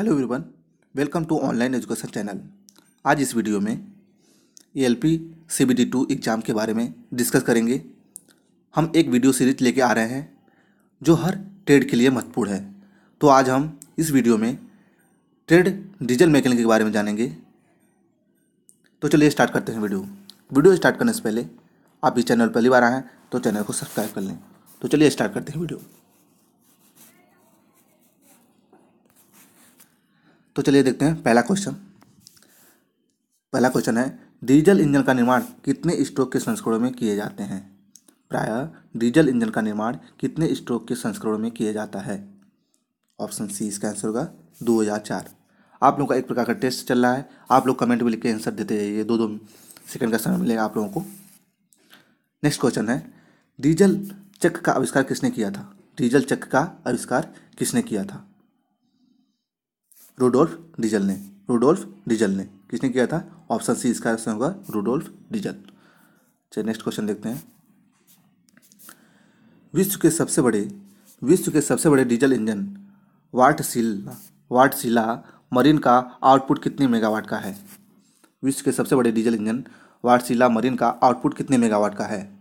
Hello everyone welcome to online education channel आज इस video में A L P C B T two exam के बारे में डिस्कस करेंगे। हम एक वीडियो सीरीज़ लेके आ रहे हैं, जो हर ट्रेड के लिए महत्वपूर्ण है। तो आज हम इस वीडियो में ट्रेड डीजल मैकेनिक के बारे में जानेंगे। तो चलिए स्टार्ट करते हैं वीडियो वीडियो स्टार्ट करने से पहले, आप इस चैनल पहली बार आए तो चैनल को सब्सक्राइब कर लें। तो चलिए स्टार्ट करते हैं वीडियो तो चलिए देखते हैं पहला क्वेश्चन पहला क्वेश्चन है, डीजल इंजन का निर्माण कितने स्ट्रोक के संस्करणों में किए जाते हैं? प्रायः, डीजल इंजन का निर्माण कितने स्ट्रोक के संस्करणों में किया जाता है? ऑप्शन सी, इसका आंसर होगा, दो हज़ार चार। आप लोगों का एक प्रकार का टेस्ट चल रहा है। आप लोग कमेंट में लिख के आंसर देते जाइए दो दो सेकंड का समय मिलेगा आप लोगों को। नेक्स्ट क्वेश्चन है, डीजल चक्र का आविष्कार किसने किया था? डीजल चक्र का आविष्कार किसने किया था? रूडोल्फ डीजल ने रूडोल्फ डीजल ने किसने किया था? ऑप्शन सी इसका आंसर होगा रूडोल्फ डीजल चलिए नेक्स्ट क्वेश्चन देखते हैं। विश्व के सबसे बड़े, विश्व के सबसे बड़े diesel engine Wartsila Wartsila marine का आउटपुट कितने मेगावाट का है? विश्व के सबसे बड़े डीजल इंजन वाटशिला मरीन का आउटपुट कितने मेगावाट का है?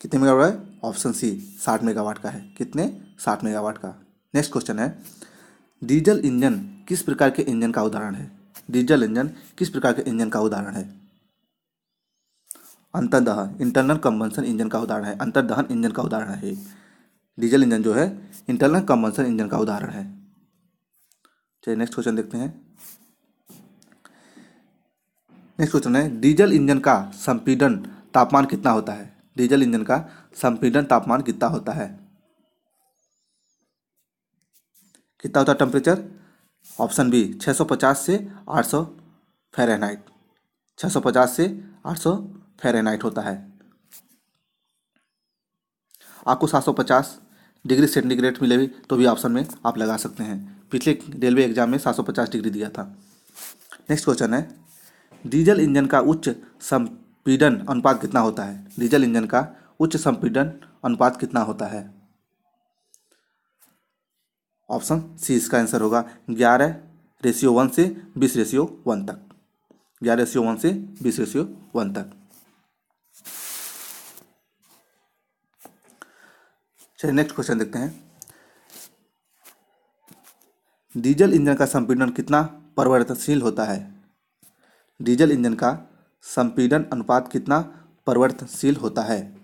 कितने मेगावाट है? ऑप्शन सी साठ मेगावाट का है। कितने? साठ मेगावाट का। नेक्स्ट क्वेश्चन है डीजल इंजन किस प्रकार के इंजन का उदाहरण है? डीजल इंजन किस प्रकार के इंजन का उदाहरण है? अंतर्दहन इंटरनल कंबंसन इंजन का उदाहरण है। अंतर्दहन इंजन का उदाहरण है। डीजल इंजन जो है इंटरनल कंबंसन इंजन का उदाहरण है। चलिए नेक्स्ट क्वेश्चन देखते हैं। नेक्स्ट क्वेश्चन है डीजल इंजन का संपीडन तापमान कितना होता है? डीजल इंजन का संपीडन तापमान कितना होता है? कितना होता है टेम्परेचर ऑप्शन बी 650 से 800 फ़ारेनहाइट 650 से 800 फ़ारेनहाइट होता है। आपको 750 डिग्री सेंटीग्रेड मिले भी तो भी ऑप्शन में आप लगा सकते हैं। पिछले रेलवे एग्ज़ाम में 750 डिग्री दिया था। नेक्स्ट क्वेश्चन है, डीजल इंजन का उच्च संपीडन अनुपात कितना होता है? डीजल इंजन का उच्च संपीडन अनुपात कितना होता है? ऑप्शन सी इसका आंसर होगा ग्यारह रेशियो वन से बीस रेशियो वन तक। ग्यारह रेशियो वन से बीस रेशियो वन तक। चलिए नेक्स्ट क्वेश्चन देखते हैं। डीजल इंजन का संपीड़न कितना परिवर्तनशील होता है? डीजल इंजन का संपीड़न अनुपात कितना परिवर्तनशील होता है?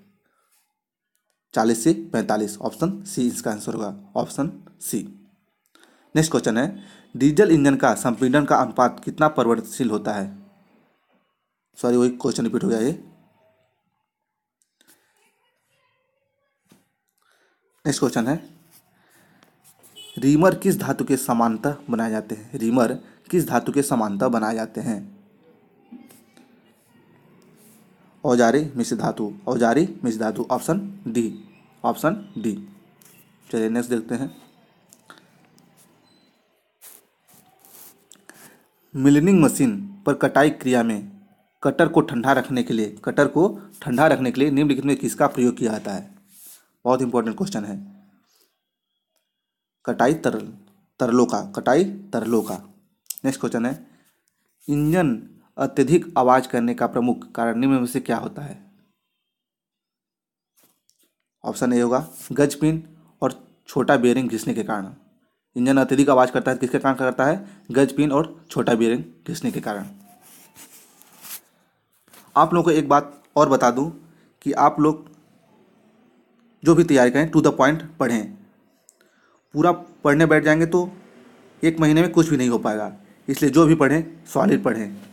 चालीस से पैंतालीस, ऑप्शन सी इसका आंसर होगा, ऑप्शन सी। नेक्स्ट क्वेश्चन है, डीजल इंजन का संपीड़न का अनुपात कितना परिवर्तनशील होता है? सॉरी, वही क्वेश्चन रिपीट हो गया ये। नेक्स्ट क्वेश्चन है, रीमर किस धातु के समानता बनाए जाते हैं? रीमर किस धातु के समानता बनाए जाते हैं? औजारी, मिश्र धातु, औजारी, मिश्र धातु, ऑप्शन डी ऑप्शन डी। चलिए नेक्स्ट देखते हैं। मिलनिंग मशीन पर कटाई क्रिया में कटर को ठंडा रखने के लिए, कटर को ठंडा रखने के लिए निम्नलिखित में किसका प्रयोग किया जाता है? बहुत इंपॉर्टेंट क्वेश्चन है। कटाई तरल, तरलों का, कटाई तरलों का। नेक्स्ट क्वेश्चन है। इंजन अत्यधिक आवाज़ करने का प्रमुख कारण निम्न में से क्या होता है? ऑप्शन ए होगा, गज पिन और छोटा बेयरिंग घिसने के कारण। इंजन अत्यधिक आवाज़ करता है किसके कारण करता है? गज पिन और छोटा बेयरिंग घिसने के कारण। आप लोगों को एक बात और बता दूँ कि आप लोग जो भी तैयारी करें टू द पॉइंट पढ़ें। पूरा पढ़ने बैठ जाएँगे तो एक महीने में कुछ भी नहीं हो पाएगा। इसलिए जो भी पढ़ें सॉलिड पढ़ें।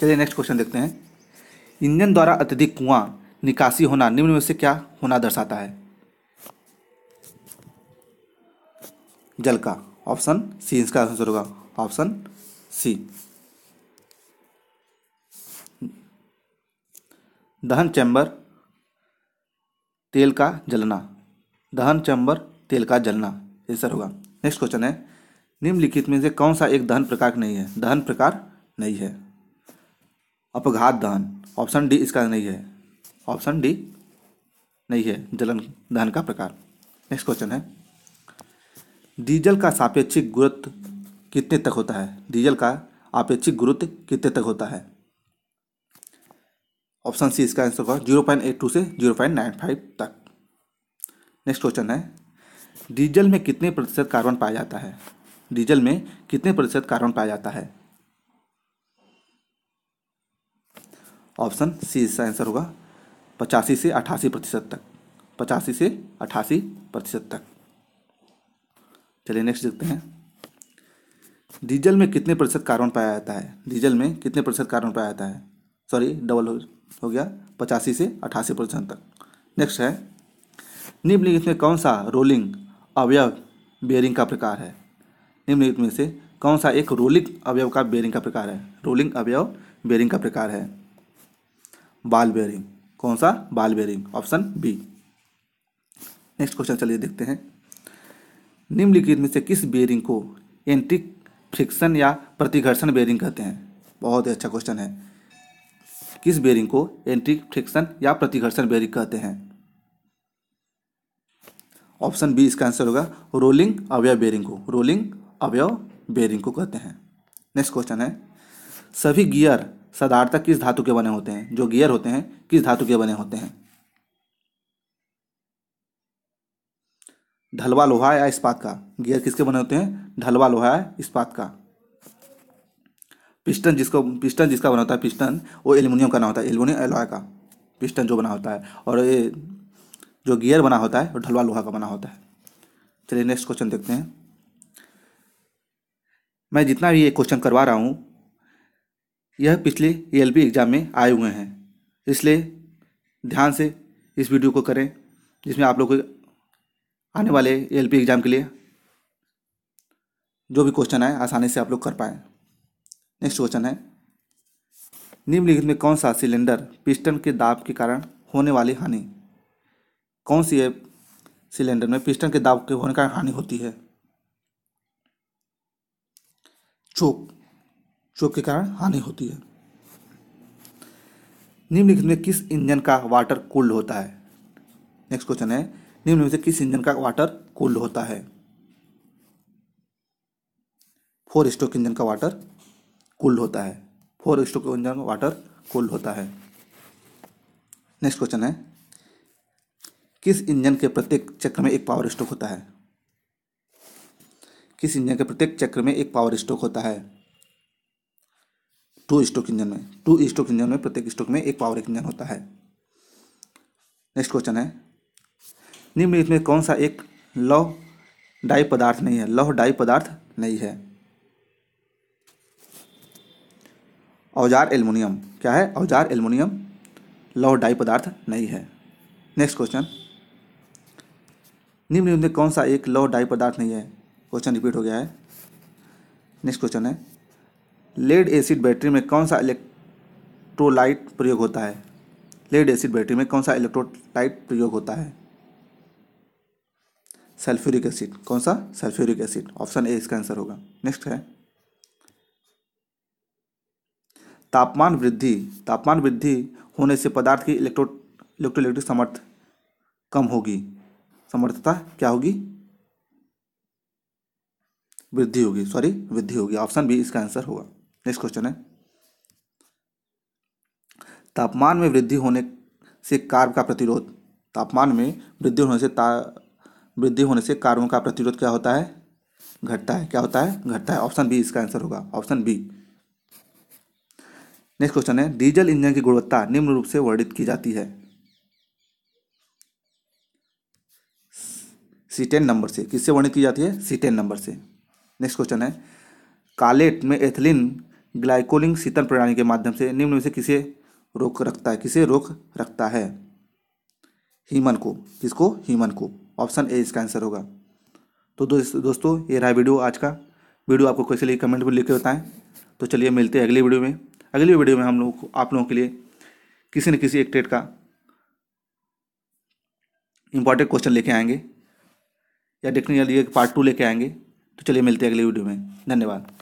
चलिए नेक्स्ट क्वेश्चन देखते हैं। इंजन द्वारा अत्यधिक कुआँ निकासी होना निम्न में से क्या होना दर्शाता है? जल का ऑप्शन सी इसका आंसर होगा। ऑप्शन सी दहन चैम्बर तेल का जलना। दहन चैम्बर तेल का जलना। आंसर होगा। नेक्स्ट क्वेश्चन है। निम्नलिखित में से कौन सा एक दहन प्रकार नहीं है? दहन प्रकार नहीं है। अपघात दहन ऑप्शन डी इसका नहीं है। ऑप्शन डी नहीं है। जलन दहन का प्रकार। नेक्स्ट क्वेश्चन है। डीजल का सापेक्षिक गुरुत्व कितने तक होता है? डीजल का आपेक्षिक गुरुत्व कितने तक होता है? ऑप्शन सी इसका आंसर होगा ज़ीरो पॉइंट एट टू से ज़ीरो पॉइंट नाइन फाइव तक। नेक्स्ट क्वेश्चन है। डीजल में कितने प्रतिशत कार्बन पाया जाता है? डीजल में कितने प्रतिशत कार्बन पाया जाता है? ऑप्शन सी इसका आंसर होगा पचासी से अठासी प्रतिशत तक। पचासी से अठासी प्रतिशत तक। चलिए नेक्स्ट देखते हैं। डीजल में कितने प्रतिशत कार्बन पाया जाता है? डीजल में कितने प्रतिशत कार्बन पाया जाता है? सॉरी डबल हो, गया पचासी से अठासी प्रतिशत तक। नेक्स्ट है। निम्नलिखित में कौन सा रोलिंग अवयव बेयरिंग का प्रकार है? निम्नलिखित में से कौन सा एक रोलिंग अवयव का बेयरिंग का प्रकार है? रोलिंग अवयव बेयरिंग का प्रकार है। बाल बेरिंग कौन सा? Ball bearing option B next question चलिए देखते हैं. निम्नलिखित में से किस बेरिंग को एंट्रिक फ्रिक्शन या प्रतिघर्षण बेरिंग कहते हैं? बहुत ही अच्छा क्वेश्चन है. किस बेरिंग को एंट्रिक फ्रिक्शन या प्रतिघर्षण बेरिंग कहते हैं? ऑप्शन बी इसका आंसर होगा रोलिंग अवयव बेरिंग को. रोलिंग अवयव बेरिंग को कहते हैं. नेक्स्ट क्वेश्चन है. सभी गियर साधारणतः किस धातु के बने होते हैं? जो गियर होते हैं, किस धातु के बने होते हैं? ढलवा लोहा या इस्पात का? गियर किसके बने होते हैं? ढलवा लोहा या इस्पात का। पिस्टन जिसको, पिस्टन जिसका बना होता है, पिस्टन, वो एल्यूमिनियम का ना होता है, एल्यूमिनियम एलॉय का। पिस्टन जो बना होता है, और ये जो गियर बना होता है, वो ढलवा लोहा का बना होता है। चलिए नेक्स्ट क्वेश्चन देखते हैं। मैं जितना भी ये क्वेश्चन करवा रहा हूँ यह पिछले एल एग्ज़ाम में आए हुए हैं। इसलिए ध्यान से इस वीडियो को करें, जिसमें आप लोग आने वाले एल एग्ज़ाम के लिए जो भी क्वेश्चन आए, आसानी से आप लोग कर पाएँ। नेक्स्ट क्वेश्चन है, निम्नलिखित में कौन सा सिलेंडर पिस्टन के दाब के कारण होने वाली हानि? कौन सी है सिलेंडर में पिस्टन के दाब के होने का हानि होती है? चोक चोक के कारण हानि होती है। निम्नलिखित में किस इंजन का वाटर कूल्ड होता है? नेक्स्ट क्वेश्चन है, निम्न में से किस इंजन का वाटर कूल्ड होता है? फोर स्ट्रोक इंजन का वाटर कूल्ड होता है। फोर स्ट्रोक इंजन का वाटर कूल्ड होता है। नेक्स्ट क्वेश्चन है, किस इंजन के प्रत्येक चक्र में एक पावर स्ट्रोक होता है? किस इंजन के प्रत्येक चक्र में एक पावर स्ट्रोक होता है? टू स्ट्रोक इंजन में, टू स्ट्रोक इंजन में, प्रत्येक स्ट्रोक में एक पावर इंजन होता है। नेक्स्ट क्वेश्चन है निम्नलिखित में कौन सा एक लौह डाई पदार्थ नहीं है? लौह डाई पदार्थ नहीं है। औज़ार एल्युमिनियम, क्या है? औज़ार एल्युमिनियम लौह डाई पदार्थ नहीं है। नेक्स्ट क्वेश्चन निम्नलिखित में कौन सा एक लौह डाई पदार्थ नहीं है? क्वेश्चन रिपीट हो गया है। नेक्स्ट क्वेश्चन है लेड एसिड बैटरी में कौन सा इलेक्ट्रोलाइट प्रयोग होता है? लेड एसिड बैटरी में कौन सा इलेक्ट्रोलाइट प्रयोग होता है? Sulphuric acid. कौन सा? Sulphuric acid. ऑप्शन ए, इसका आंसर होगा। नेक्स्ट है। तापमान वृद्धि। तापमान वृद्धि होने से पदार्थ की इलेक्ट्रो इलेक्ट्रोलिटिक समर्थ कम होगी। समर्थता क्या होगी? वृद्धि होगी। सॉरी, वृद्धि होगी। ऑप्शन बी, इसका आंसर होगा। नेक्स्ट क्वेश्चन है। तापमान में वृद्धि होने से कार्ब का प्रतिरोध। तापमान में वृद्धि होने से ता, वृद्धि होने से कार्बन का प्रतिरोध क्या होता है? घटता है। क्या होता है? घटता है। ऑप्शन बी इसका आंसर होगा। Option B. नेक्स्ट क्वेश्चन है। डीजल इंजन की गुणवत्ता निम्न रूप से वर्णित की जाती है। सीटेन नंबर से। किससे वर्णित की जाती है? सीटेन नंबर से। नेक्स्ट क्वेश्चन है। कालेट में एथिलीन ग्लाइकोलिंग शीतन प्रणाली के माध्यम से निम्न में से किसे रोक रखता है? किसे रोक रखता है? हीमन को। किसको? हीमन को। ऑप्शन ए, इसका आंसर होगा। तो दोस्तों ये रहा वीडियो आज का। वीडियो आपको कैसे लगी कमेंट में लिख के बताएँ। तो चलिए मिलते हैं अगली वीडियो में। अगली वीडियो में हम लोग आप लोगों के लिए किसी न किसी एक ट्रेड का इंपॉर्टेंट क्वेश्चन लेके आएँगे। या टेक्निकल पार्ट टू लेके आएँगे। तो चलिए मिलते हैं अगली वीडियो में। धन्यवाद।